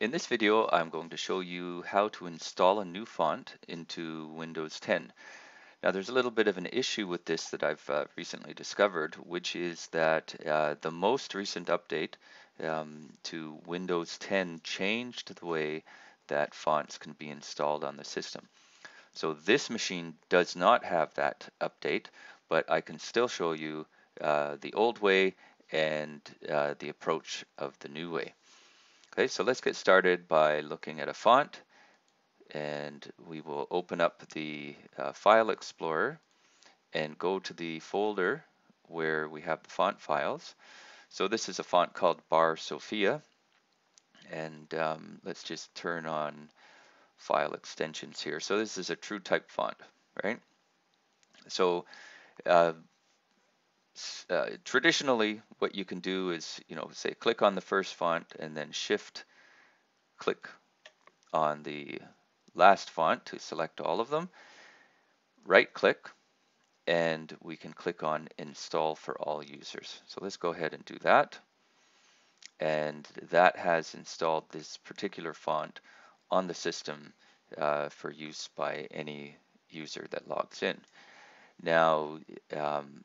In this video, I'm going to show you how to install a new font into Windows 10. Now there's a little bit of an issue with this that I've uh, recently discovered, which is that uh, the most recent update um, to Windows 10 changed the way that fonts can be installed on the system. So this machine does not have that update, but I can still show you uh, the old way and uh, the approach of the new way. Okay, so let's get started by looking at a font and we will open up the uh, File Explorer and go to the folder where we have the font files. So this is a font called Bar Sophia and um, let's just turn on file extensions here. So this is a true type font, right? So uh, uh, traditionally what you can do is, you know, say click on the first font and then shift click on the last font to select all of them. Right click and we can click on install for all users. So let's go ahead and do that. And that has installed this particular font on the system uh, for use by any user that logs in. Now, um,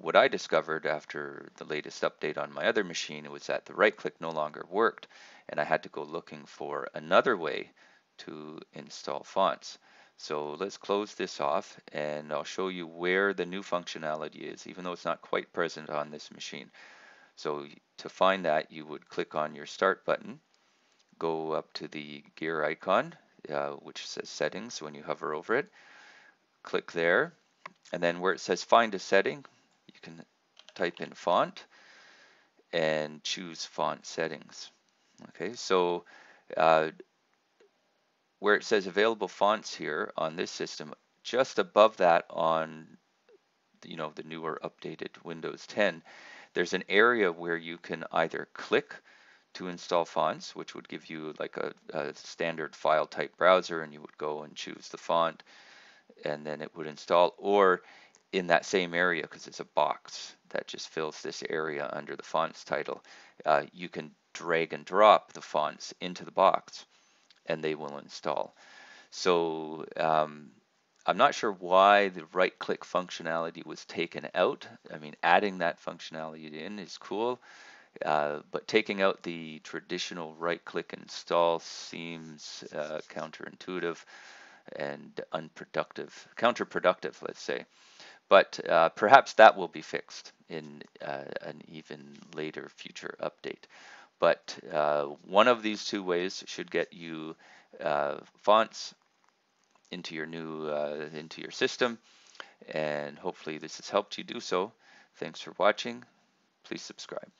what I discovered after the latest update on my other machine was that the right click no longer worked and I had to go looking for another way to install fonts. So let's close this off and I'll show you where the new functionality is even though it's not quite present on this machine. So to find that you would click on your start button, go up to the gear icon uh, which says settings when you hover over it, click there and then where it says find a setting can type in font and choose font settings. Okay, so uh, where it says available fonts here on this system, just above that on you know the newer updated Windows 10, there's an area where you can either click to install fonts, which would give you like a, a standard file type browser and you would go and choose the font and then it would install, or in that same area because it's a box that just fills this area under the fonts title. Uh, you can drag and drop the fonts into the box and they will install. So um, I'm not sure why the right click functionality was taken out. I mean, adding that functionality in is cool, uh, but taking out the traditional right click install seems uh, counterintuitive and unproductive, counterproductive, let's say. But uh, perhaps that will be fixed in uh, an even later future update. But uh, one of these two ways should get you uh, fonts into your new uh, into your system, and hopefully this has helped you do so. Thanks for watching. Please subscribe.